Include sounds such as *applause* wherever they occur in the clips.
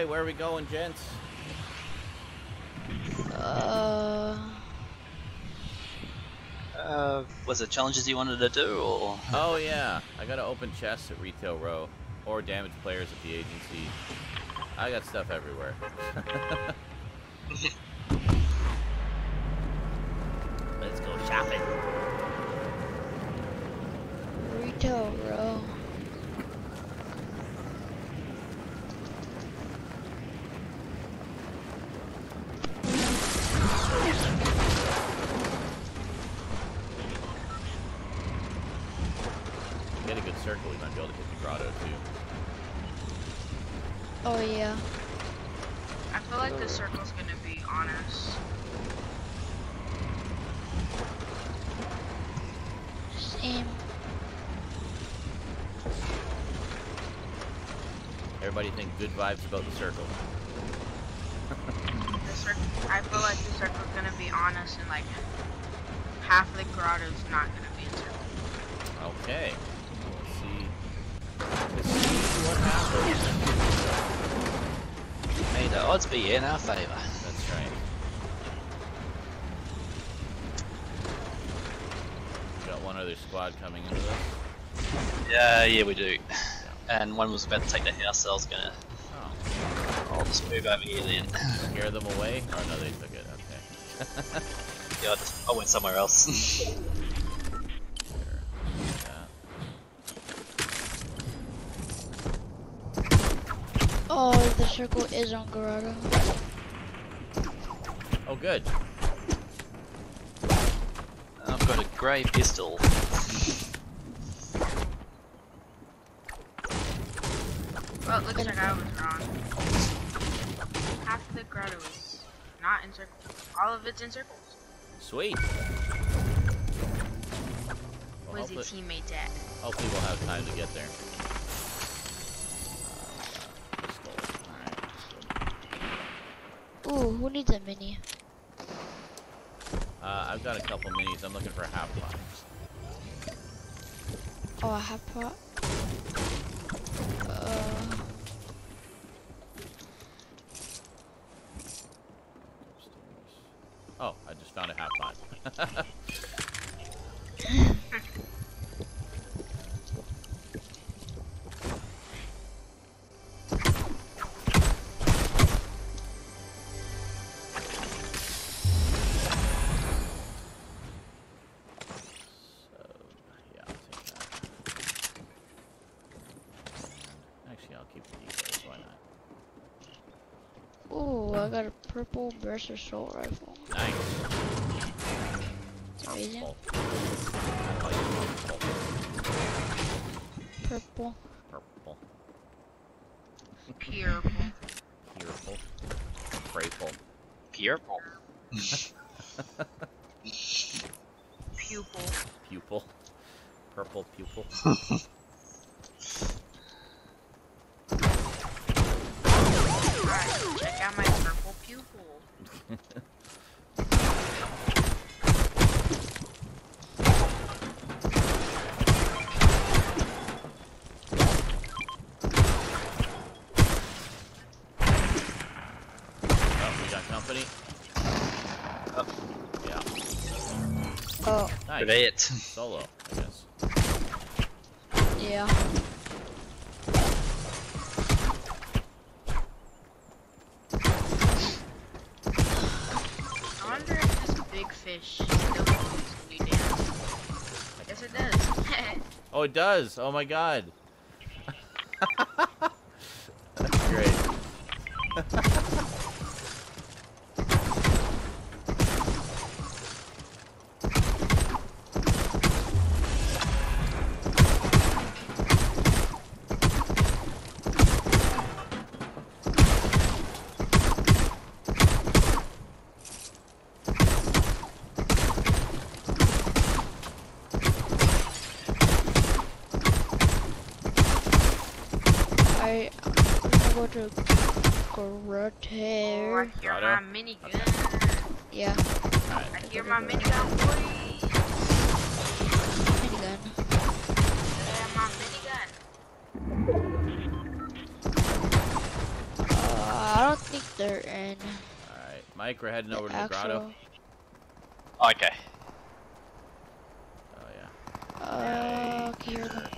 All right, where are we going, gents? Uh, Uh, was it challenges you wanted to do, or? Oh yeah, I got to open chests at Retail Row, or damage players at the agency. I got stuff everywhere. *laughs* Let's go shopping. retail row. Get a good circle, we might be able to hit the grotto too. Oh yeah. I feel the circle's gonna be on us. Just aim. Everybody think good vibes about the circle. The circle, I feel like the circle's gonna be on us, and like half of the grotto's not gonna be in circle. Okay. Let's see. Let's see what happens. Odds be in our favour. That's right. Got one other squad coming into this. Yeah, yeah, we do. And one was about to take the house, so I was gonna. Oh, I'll just move over here then. *laughs* scare them away? Oh no, they took it. Okay. *laughs* yeah, I, just, I went somewhere else. *laughs* Sure. Yeah. Oh, the circle is on Grotto. Oh, good. I've got a grey pistol. Well, it looks like I was wrong. Half of the grotto is not in circles. All of it's in circles. Sweet. Well, Where's your hopefully, teammates at? hopefully we'll have time to get there. Ooh, who needs a mini? Uh, I've got a couple minis. I'm looking for a half pot. Oh, a half pot. A purple burst assault rifle. Nice. It's amazing. Purple. I like purple. Purple. Purple. Purple. Purple. *laughs* Pupil. Pupil. Purple pupil. *laughs* Alright, check out my purple pupil. Oh, we got company. Oh. Yeah. Oh, Nice. Great. Solo, I guess. yeah. Oh, it does. Oh my god. That's *laughs* great. Oh, I hear Grotto? my minigun. Yeah, Alright. I hear my minigun, boy. minigun. Yeah, my minigun. Uh, I don't think they're in Alright. Mike, we're heading the over to the grotto. Okay. Oh, yeah. Uh, can you hear them?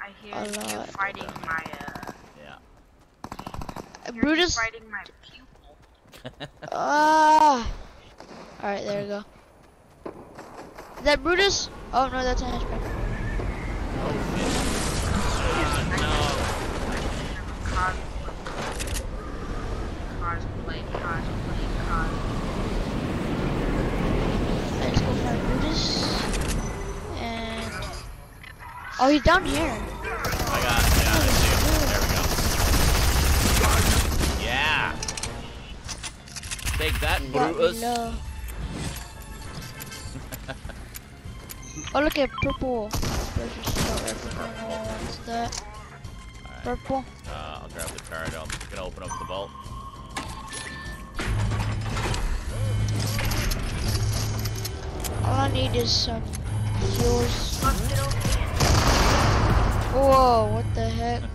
I hear A you lot. fighting my, uh, Yeah. Uh, hear you Brutus. fighting my pupil. Ah. All right, there we go. Is that Brutus? Oh no, that's a. Oh. No. Cosplay. Let's go find Brutus. And oh, he's down here. I got Yeah, I see him. There we go. Yeah. Take that, Brutus. below. Oh, look at purple. Versus assault rifle. I don't know what's that. Alright. Purple. Uh, I'll grab the card. I'm gonna open up the vault. All I need is some heals. Bust it open. Whoa, what the heck? *laughs*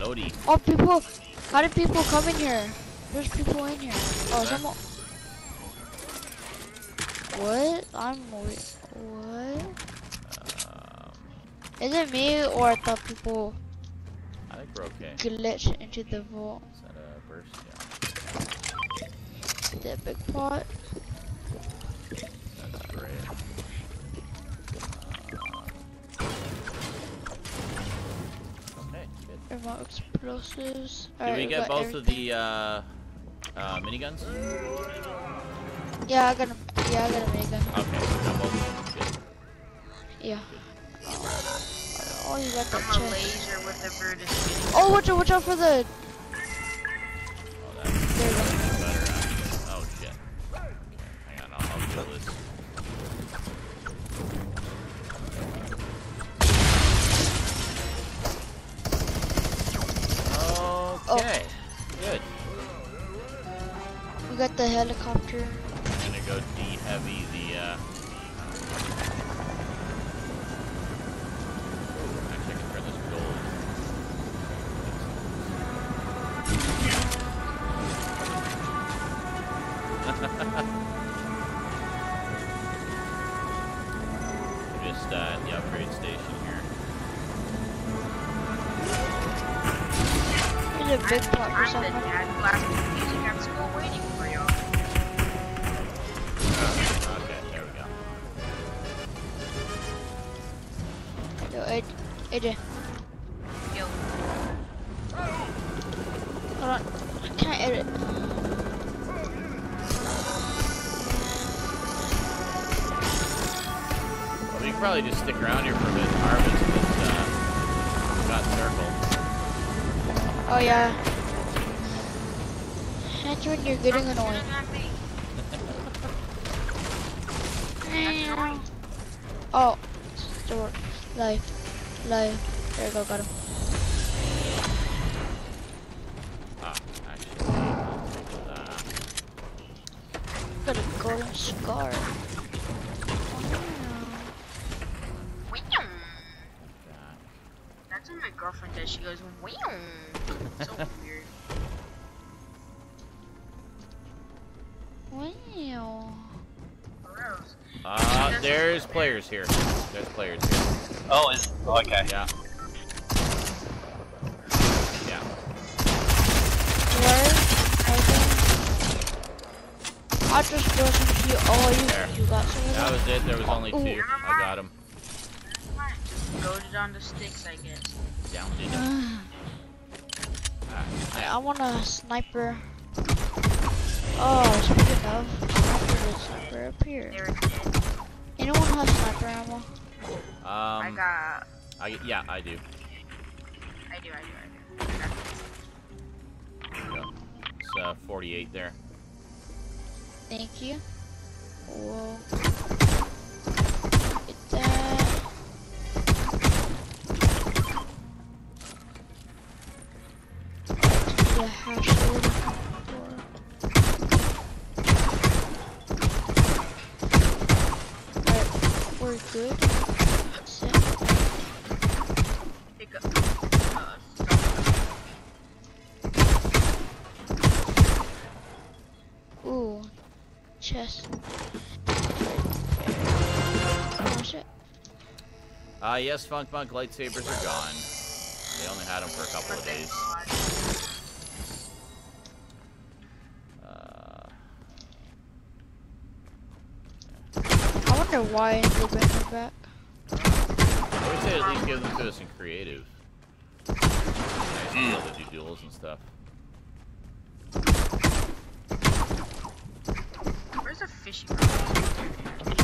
Loady. Oh, people! How did people come in here? There's people in here. Oh, someone. What? I'm wi- what? Um, Is it me or I thought people I think we're okay. glitched into the vault? Is that a burst? Yeah. The big pot. That's great. Okay, good. Explosives. Did Alright, we get both everything. of the uh, uh, miniguns? Yeah, I got a. Yeah, I got a minigun. Okay, we got both. Good. Yeah. Oh, you got the I'm a laser with the Brutus minigun. Oh, watch out! Watch out for the. Yo, Ed, AJ, Yo, hold on. I can't edit. Well, we can probably just stick around here for a bit and harvest this uh, got circle. Oh yeah. That's when you're getting annoying. shooting at me. *laughs* Life, life. There we go, got him. Ah, actually, I'll take that. Got a golden scar. Goaded on the sticks, I guess. Down did him. Ah, I want a sniper. Oh, speaking of, sniper, a sniper up here. They were. Anyone have sniper ammo? Um, I got. I, yeah, I do. I do, I do, I do. I got go. It's uh, 48 there. Thank you. Whoa. Ah, yes, Funk Monk lightsabers are gone. They only had them for a couple of days. Uh, I wonder why they bring them back. I wish they'd at least give them to us in creative. Nice to be able to do duels and stuff. Where's the fishy? I'm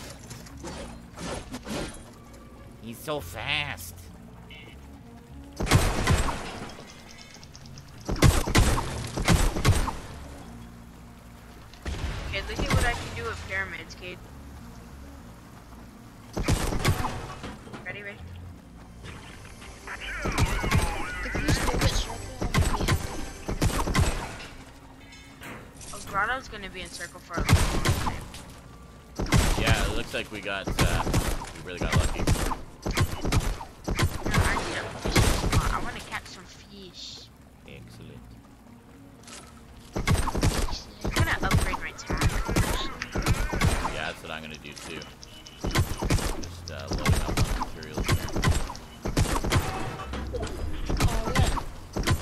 He's so fast. Okay, look at what I can do with pyramids, kid. Ready, ready? If you still get circle, I'm gonna be happy. Oh, Grotto's gonna be in circle for a long time. Yeah, it looks like we got, uh, we really got lucky. No, I need a fish spot. I want to catch some fish. Excellent. I'm gonna upgrade my tack. Yeah, that's what I'm gonna do too. Just uh, loading up on materials here. Oh yeah,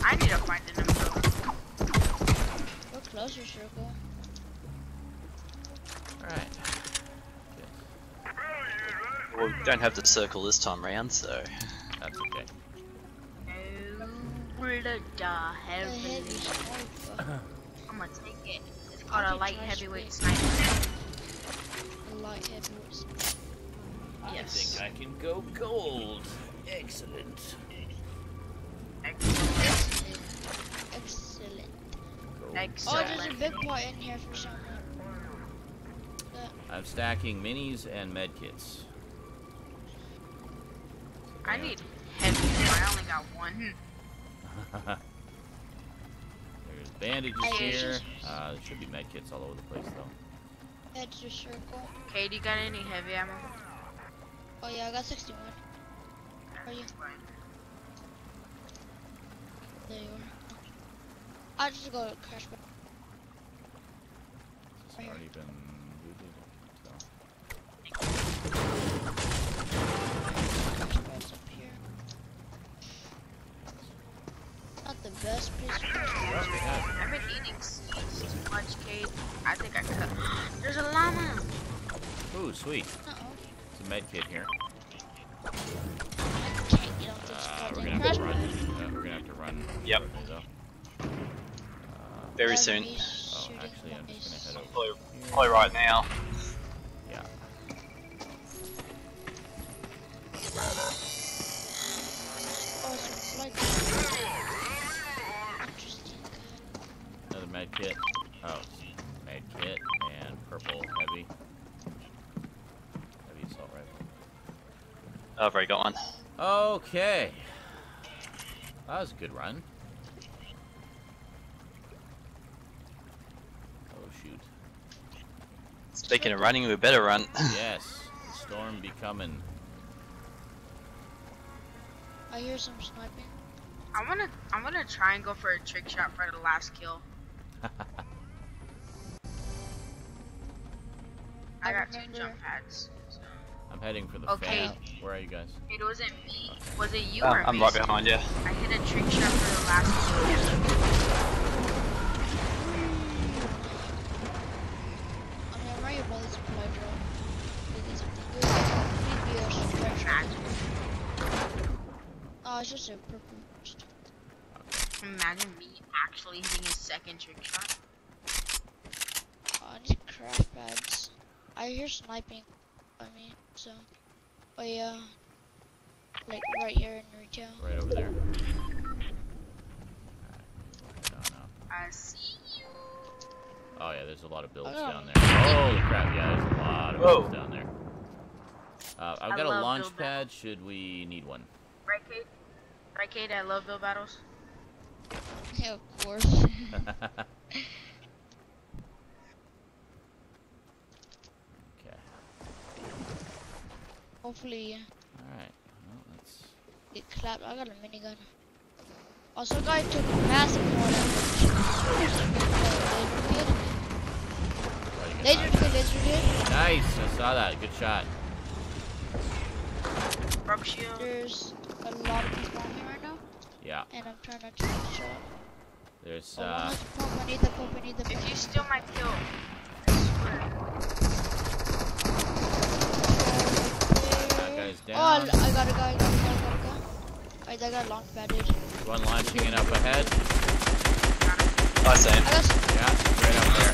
I need to find an umbrella. we're closer circle. Alright. Well, we don't have the circle this time round, so. The The heavy heavy. I'm gonna take it. It's called a light heavyweight sniper. A light heavy sniper. Yes. I think I can go gold. Excellent. Excellent. Excellent. Gold. Oh, there's a big part in here for some reason. I'm stacking minis and medkits. I need heavy. I only got one. There's bandages here. Uh, there should be medkits all over the place though. Edge of circle. Kate, you got any heavy ammo? Oh yeah, I got 61. Are you? There you are. I just go to crash back. It's already been looted. So. Crash pads up here. Not the best place to crash pads. Oh, yeah. I've been eating seeds too much, Kate. I think I cut. There's a llama. Ooh, sweet. Uh-oh. It's a medkit here. I can't get off this Uh, we're gonna have to run. Uh, we're gonna have to run. Yep. Uh, Very soon. oh, actually, I'm just gonna head over Probably, probably right now. One. Okay. That was a good run. Oh shoot. Speaking of running, we better run. *laughs* Yes. The storm be coming. I hear some sniping. I'm gonna I'm gonna try and go for a trick shot for the last kill. I *laughs* I got two jump pads. So. I'm heading for the Okay. fan. Where are you guys? It wasn't me. Was it you Um, or I'm me? right behind you. I hit a trick shot for the last kill. I mean, I'm right about this supply drop. It is something good. Need be a stretch. Imagine, Oh, it's just a purple. imagine me actually hitting a second trick shot. Oh, I need craft pads. I hear sniping. I mean, so. Oh yeah. Like right here in retail. Right over there. Alright. No, no. I see you. Oh yeah, there's a lot of builds Oh. down there. Holy crap! Yeah, there's a lot of Whoa. builds down there. Uh, I've I got a launch build pad. Should we need one? Right, Kate? Right, Kate? I love build battles. Yeah, of course. *laughs* *laughs* okay. Hopefully, yeah. All right. Well, let's. Get clapped. I got a minigun. Also, guy took massive more damage. try to Laser nine. laser good. Nice. I saw that. Good shot. Broke shield. There's a lot of people on here right now, Yeah. and I'm trying not to get shot. There's Oh, one uh. pump. I need the pump. I need the If you steal my kill, I swear. That guy's Oh, I, got a guy. I got a guy. I got a guy. Alright, I got long padded. One launching it up ahead. I see him. I got. Yeah, right up there.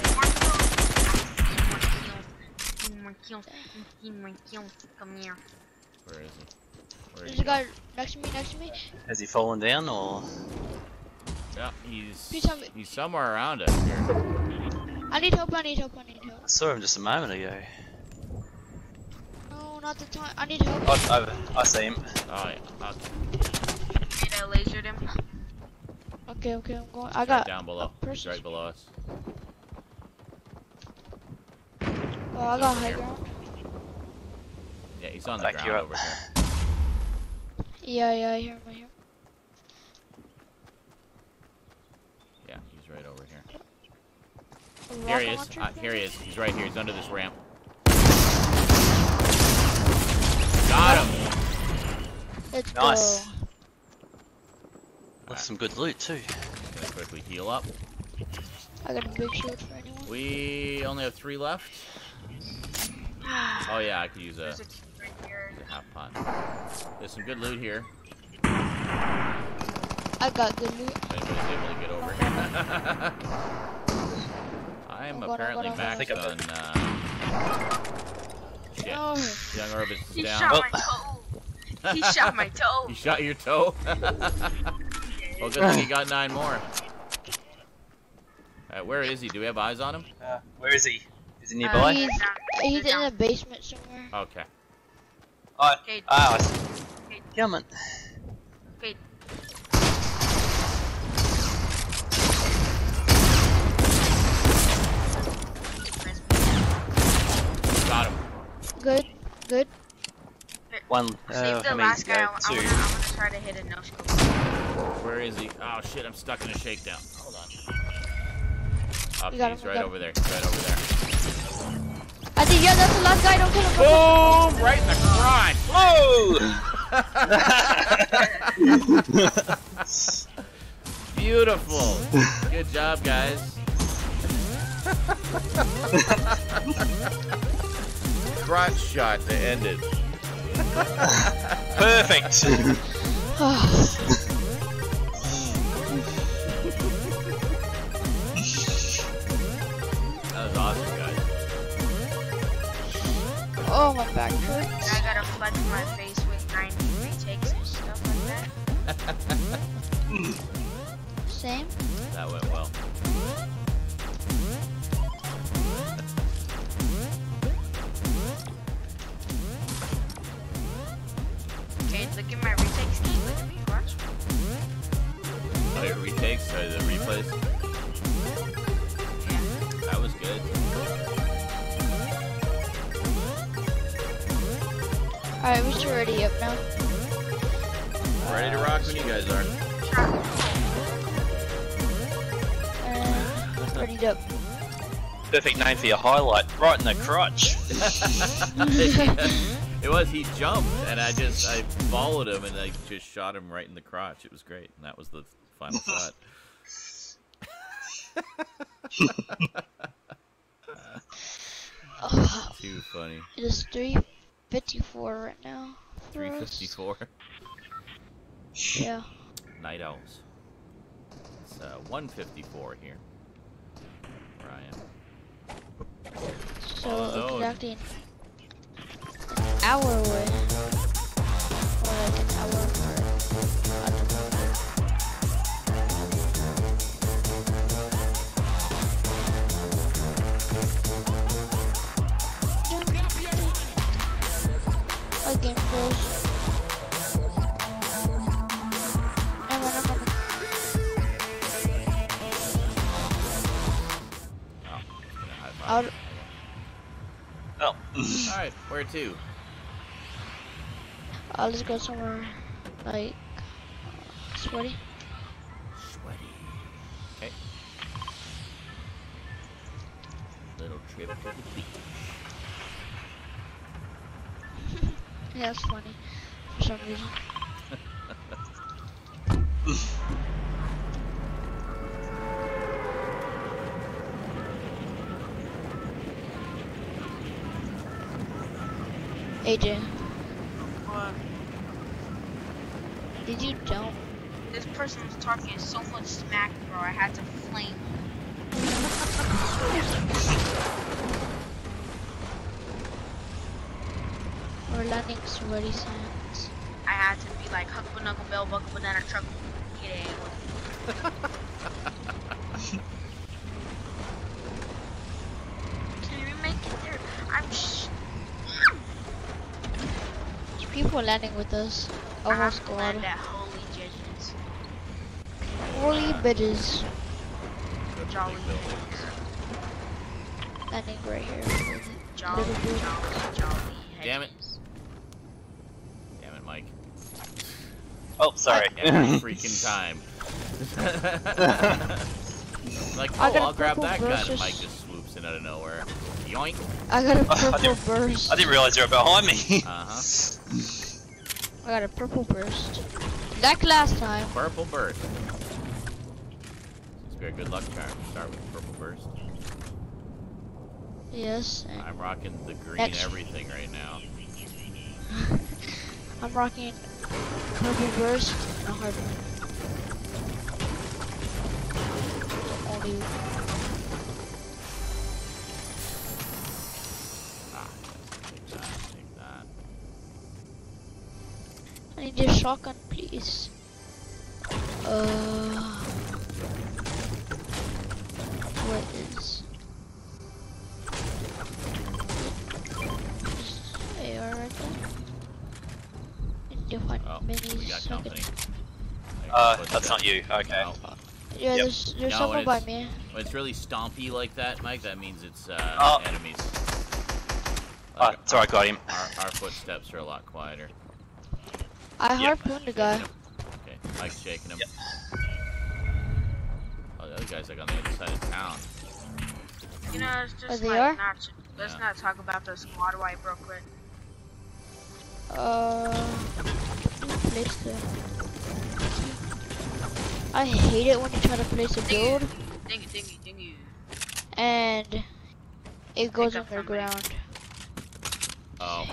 More kills. More kills. More kills. Come here. Where is he? Where There's a guy next to me. Next to me. Has he fallen down or? Yeah, he's Please tell me- he's somewhere around us here. I need help. I need help. I need help. I saw him just a moment ago. No, not the time. I need help. Oh, over. I see him. Oh yeah. Okay. Kate, I lasered him. Okay, okay, I'm going. I Right got. down below. a He's right below us. Oh, I got high ground. Yeah, he's on the Back you ground over here. Yeah, yeah, I hear him. I hear him. Yeah, he's right over here. Here he is. Uh, here he is. He's right here. He's under this ramp. Got him. Let's Nice. go. Left some good loot too. Gonna quickly heal up. I got a big shield for anyone. We only have three left. Oh yeah, I could use a, There's a right use a half pot. There's some good loot here. I got good loot. If anybody's able to get over here. *laughs* I'm I'm apparently I'm maxed I on. Uh... Shit. No. Young Orbis is He down. shot Oh. my toe. He shot my *laughs* toe. He shot your toe? *laughs* well, good thing he got nine more. Alright, where is he? Do we have eyes on him? Uh, where is he? Is he Uh, he's he's in down. the basement somewhere. Okay. oh, Kate, ah, I see. Kate, Come on. Kate. Got him. Good, good. One. Save Uh, the how many last guy. I, go? I, wanna, I wanna try to hit a no scope. Where is he? Oh shit, I'm stuck in a shakedown. Hold on. Okay, got him, he's right over there. He's right over there. I think yeah, that's the last guy. Don't kill him. Don't Boom! Right in the crotch. Whoa! *laughs* *laughs* Beautiful. Good job, guys. *laughs* Crotch shot to end it. *laughs* Perfect. That was awesome, guys. oh, my back hurts. I gotta flex my face with nine retakes and stuff like that. *laughs* Same. That went well. And ready up. Perfect name for your highlight, right in the crotch. *laughs* it was. He jumped, and I just I followed him, and I just shot him right in the crotch. It was great, and that was the final shot. Oh, *laughs* Too funny. it is 354 right now. for Three us. fifty-four. Yeah. Night owls. It's uh, one fifty-four here. Where I am. So Oh, exactly an hour. Or like an hour. I don't Out. *laughs* Oh. All right, where to? I'll just go somewhere like sweaty. Sweaty. Okay. Little trip to the beach. *laughs* Yeah, it's funny for some reason. AJ, But did you jump? this person was talking so much smack, bro. I had to flame. Or landing sweaty sands? I had to be like huck knuckle bell buckle banana truck. Get it. Can we make it there? I'm sh- There's people landing with us. I A whole have squad. Holly Hedges. Holy bitches. Jolly Landing right here. Jolly, jolly, jolly. Damn it. Damn it, Mike. Oh, sorry. Every *laughs* freaking time. *laughs* like, oh, I got a I'll grab purple that gun. versus- Mike just swoops in out of nowhere. Yoink. I got a *laughs* I purple didn't- burst. I didn't realize you were behind me. Uh huh. I got a purple burst. Like last time. Purple burst. To be good luck charm. Start with purple burst. Yes. I'm rocking the green Next. everything right now. *laughs* I'm rocking purple burst and a hard Only shotgun, please. Uh, what is? Just AR right there. Need to find Oh, minis. we got so I can- company. There Uh, that's not you. Okay. No. Yeah, Yep. there's there's No, someone by it's- me. When it's really stompy like that, Mike, that means it's uh, Oh. enemies. Oh, Like, sorry, I got him. our, our footsteps are a lot quieter. I Yep. harpooned the guy. Shaking him. Okay, Mike's shaking him. Yep. Oh, the other guy's like on the other side of town. You know, it's just they like are? not. Let's Yeah. not talk about the squad wipe real quick. Uh, place the. I hate it when you try to place a build Dingy, dingy, dingy. and it goes underground.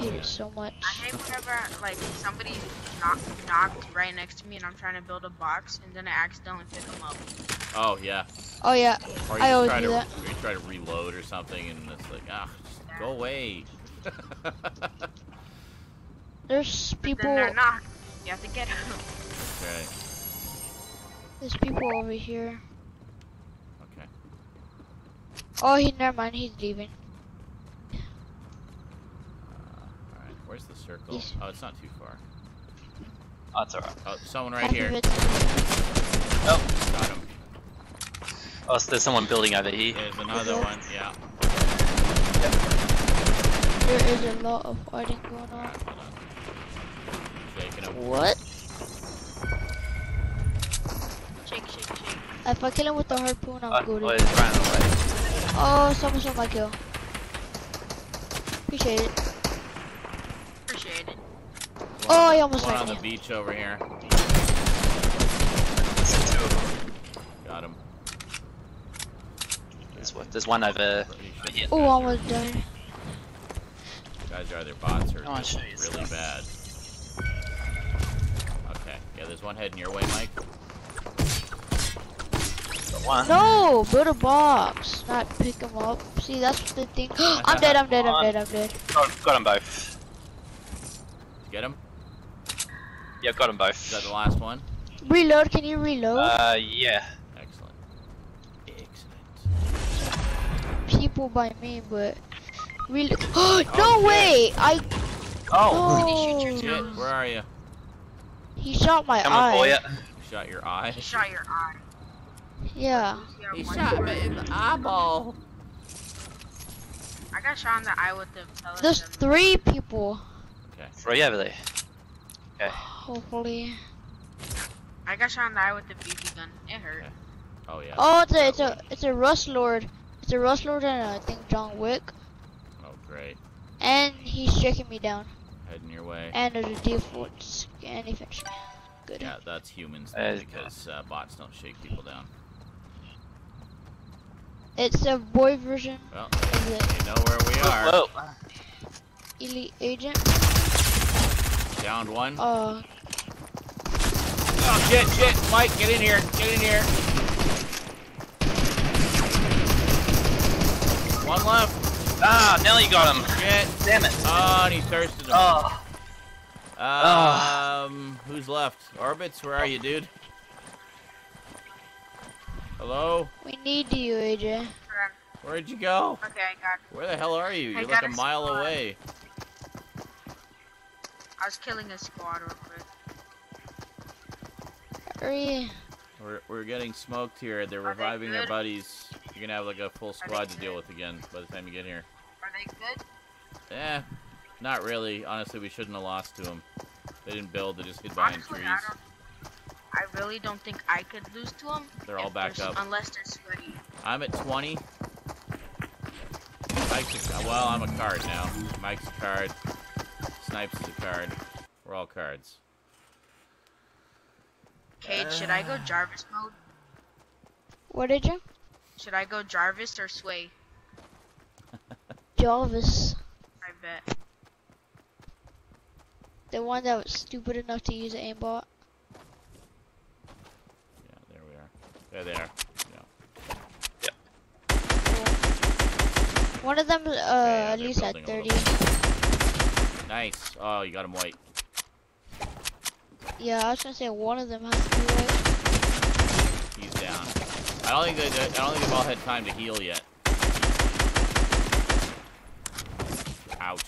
I hate it so much. I hate whenever like somebody knocked knocked right next to me and I'm trying to build a box and then I accidentally pick them up. oh yeah. Oh yeah, Or you I always try do to, that. or you try to reload or something, and it's like, ah, just go away. *laughs* there's But people. then they're knocked. You have to get them. right. There's people over here. Okay. Oh, he never mind. He's leaving. Uh, all right. Where's the circle? He's- Oh, it's not too far. Oh, it's alright. Oh, someone right here. of oh. it. Got him. Oh, so there's someone building over here. There's another one. Yeah. There is a lot of fighting going on. Alright, hold on. Shaking him. What? Shake, shake, shake. If I kill him with the harpoon, I'm Oh, good. oh, he's running away. Oh, someone stole my kill. Appreciate it. Appreciate it. One Oh, on the- almost One had on the beach over here. There's two of them. Got him. There's, one- there's one over sure here. Oh, I almost died. these guys are either bots or Oh, I'll just show you really stuff. bad. Okay. Yeah, there's one heading your way, Mike. One. No, build a box, not pick him up. See, that's the thing. *gasps* I'm dead, I'm dead, I'm dead, I'm dead. Got, got them both. Get him. Yeah, got them both. Is that the last one? Reload, can you reload? Uh, yeah. Excellent. Excellent. People by me, but reload. *gasps* no Oh, way! I Oh, oh, shoot your Shit, where are you? he shot my coming eye. for you. Shot your eye. He shot your eye. Yeah. You see how one- in the eyeball. I got shot in the eye with the. There's three people. Okay. Three over there. Hopefully. I got shot in the eye with the BB gun. It hurt. Oh yeah. Oh, it's a it's a it's a Rust Lord. It's a Rust Lord and I think John Wick. Oh great. And he's shaking me down. Heading your way. And there's a default and he finished me. Good. Yeah, that's humans Uh, though, because uh, bots don't shake people down. It's a boy version Well, you know where we are. Whoa. Elite Agent. Downed one. Uh, Oh shit, shit! Mike, get in here! Get in here! One left. Ah, Nelly got him. Shit. Damn it. Oh, and he thirsted him. Oh, Um, who's left? Orbits, where are you, dude? Hello? we need you, AJ. Where'd you go? Okay, I got. Where the hell are you? You're like a a mile squad. away. I was killing a squad real quick. Hurry. We're, we're getting smoked here. They're Are they reviving their buddies. You're gonna have like a full squad to deal with again by the time you get here. Are they good? Eh, not really. Honestly, we shouldn't have lost to them. They didn't build. They just hid behind Honestly, trees. I. I really don't think I could lose to them. They're all if back up. Unless they're sweaty. I'm at 20. Mike's a, well, I'm a card now. Mike's a card. Snipes is a card. We're all cards. Cade, should I go Uh. Jarvis mode? What did you? Should I go Jarvis or Sway? *laughs* Jarvis. I bet. The one that was stupid enough to use an aimbot. Yeah, there we are. There they are. Yeah. Yep. One of them, uh, yeah, at least at 30. Nice. Oh, you got him white. Yeah, I was gonna say one of them has to be white. He's down. I don't think they. I don't think they've all had time to heal yet. Ouch.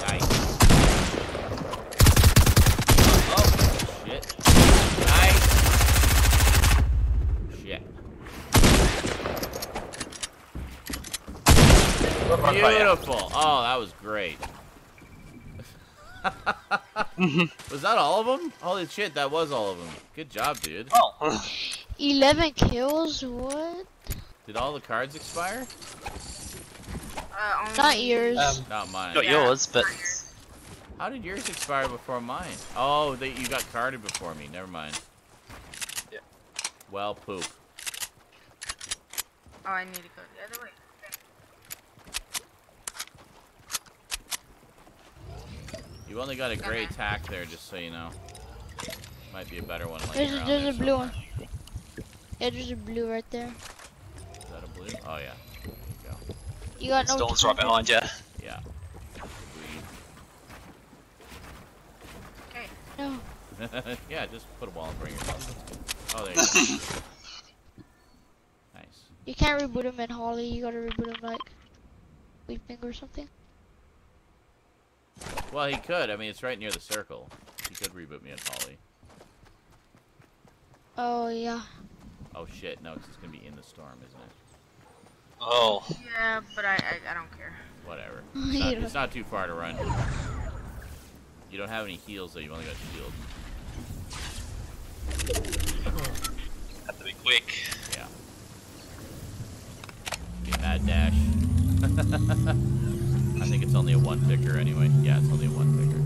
Nice. Oh shit. Nice. Shit. Beautiful. Oh, that was great. *laughs* was that all of them? Holy shit, that was all of them. Good job, dude. oh. 11 kills? What? Did all the cards expire? Uh, Not yours. Um, Not mine. Not yours, but How did yours expire before mine? Oh, they, you got carded before me. Never mind. Yeah. Well, poop. Oh, I need to go the other way. You only got a gray Okay. tack there, just so you know. Might be a better one. There's, laying a, around there's there a blue one. Yeah, there's a blue right there. Is that a blue? Oh yeah. There you go. You got no Storm's right behind you. Yeah. Okay. No. *laughs* Yeah, just put a wall in front of yourself. Oh, there you go. *laughs* nice. You can't reboot him in Holly. You gotta reboot him like Weeping or something. Well, he could. I mean, it's right near the circle. He could reboot me at Holly. Oh yeah. Oh shit, no, 'cause it's gonna be in the storm, isn't it? Oh, Yeah, but I, I, I don't care. Whatever. *laughs* It's not, don't- it's not too far to run. You don't have any heals, though. You've only got shield. have to be quick. Yeah. Get mad dash. *laughs* I think it's only a one picker anyway. Yeah, it's only a one picker.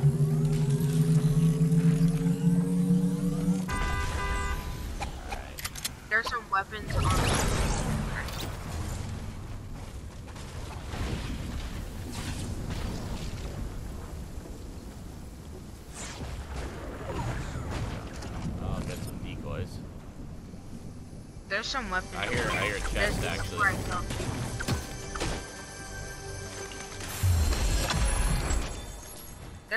There's some weapons on. I'll get oh, some decoys. There's some weapons. I hear, I hear chest actually.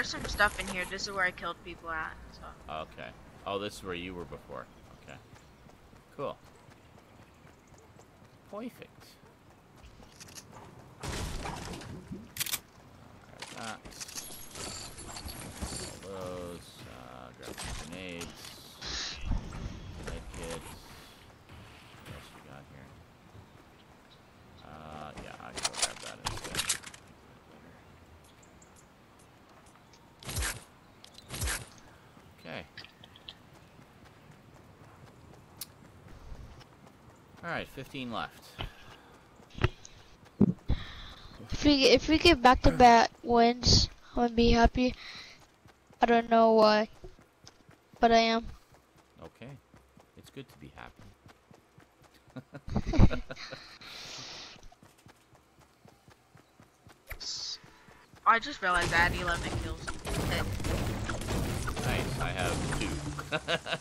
There's some stuff in here. This is where I killed people at. So. Okay. Oh, this is where you were before. Okay. Cool. Perfect. Grab that. All those. Uh, grab some grenades. Med kit. What else we got here? Uh, yeah, I can go grab that instead. Okay. Alright, 15 left. If we if we get back to back wins, I would be happy. I don't know why, but I am. Okay. It's good to be happy. I just realized I had 11 kills. Nice, I have two. *laughs*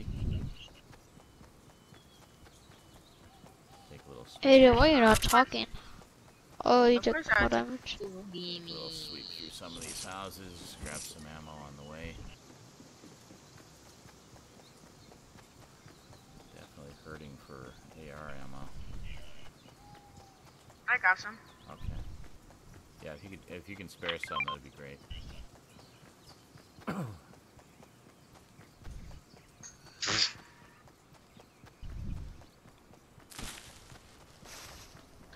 over? Take a little, Hey, dude, why you not talking? Oh, you Of took course I full took- damage. little sweep through some of these houses, grab some ammo on the way. Definitely hurting for AR ammo. I got some. Okay. Yeah, if you could, if you can spare some, that'd be great.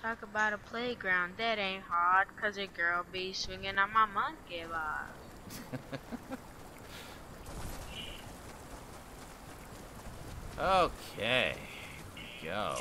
Talk about a playground, that ain't hard, cause a girl be swinging on my monkey bar. *laughs* Okay. Go.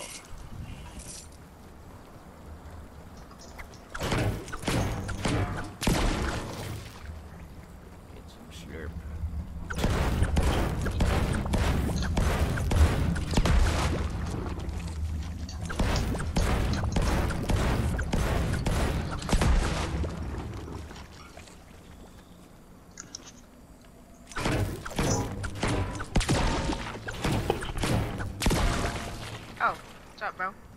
Up, bro?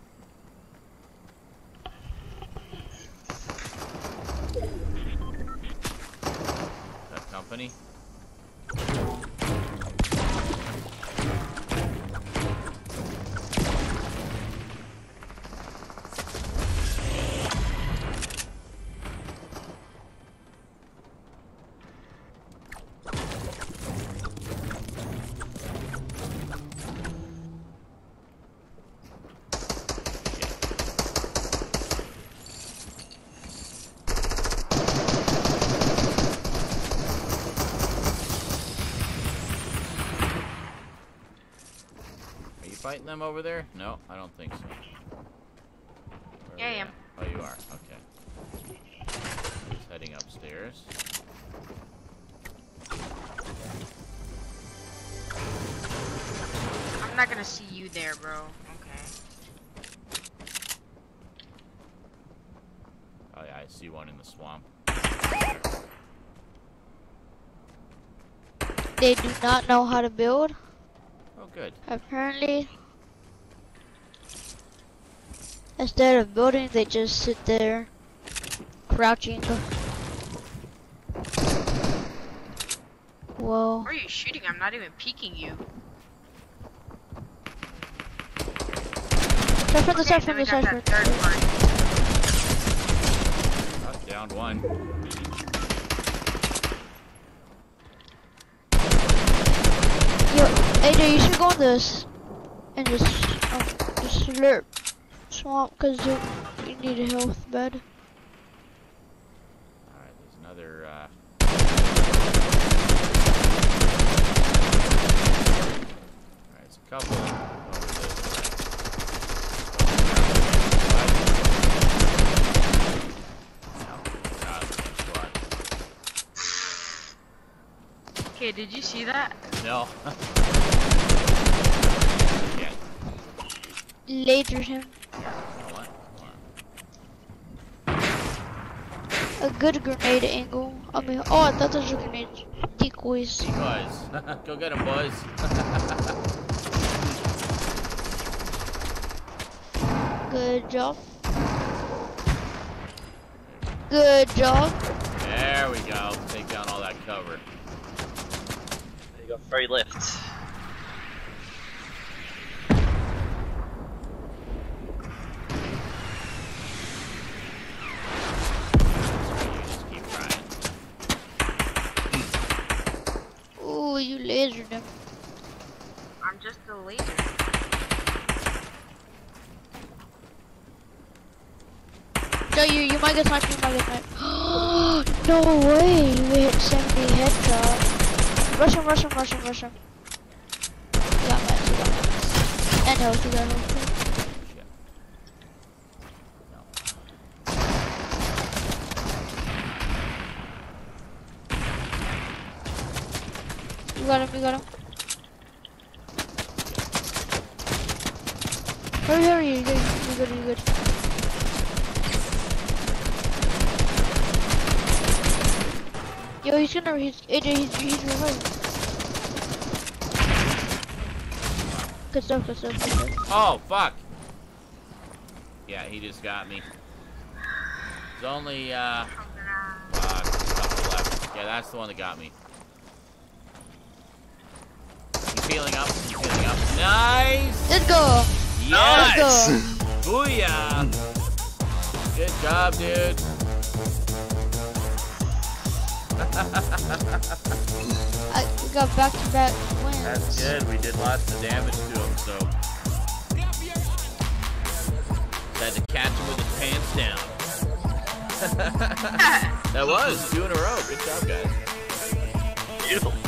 Fighting them over there? No, I don't think so. Where Yeah, I am. at? Oh, you are. Okay. He's heading upstairs. I'm not gonna see you there, bro. Okay. Oh yeah, I see one in the swamp. They do not know how to build. Good. Apparently, instead of building, they just sit there, crouching. Whoa. Where are you shooting? I'm not even peeking you. Start from the Okay, side, from we the got side. that third from- downed one. Yo, AJ, you should go on this and just, um, just slurp swamp because you, you need a health bed. Alright, there's another, uh... Alright, it's a couple over this way. No, not squad. Okay, did you see that? No. *laughs* yeah. Lasered him. What? A good grenade angle. I mean, oh, I thought those were grenades. Decoys. Decoys. *laughs* Go get him, boys. *laughs* Good job. Good job. there we go. Take down all that cover. You got free lift. You just keep trying. Ooh, you lasered him. I'm just a laser. No, you you might get sniped. You might get sniped. no way! You hit 70 headshot. Rush him! Rush him! Rush him! Rush got mats. You got mats. And health. You got health. You got him. You got him. Hurry! Hurry! You good? You good? You good? Yo, he's gonna. He's AJ. He's he's revived. Good stuff. Good stuff. Good stuff. Oh, fuck. Yeah, he just got me. There's only, uh, fuck, a couple left. Yeah, that's the one that got me. He's healing up. He's healing up. Nice! Let's go. Yes! Let's go. Booyah! Good job, dude. *laughs* I, got back-to-back wins. That's good. We did lots of damage to him, so. Had to catch him with his pants down. *laughs* that was two in a row. Good job, guys. Beautiful.